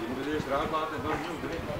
Je moet het eerst eruit laten en dan opnieuw drinken.